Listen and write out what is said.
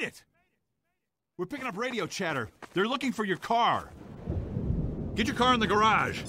made it! We're picking up radio chatter. They're looking for your car. Get your car in the garage.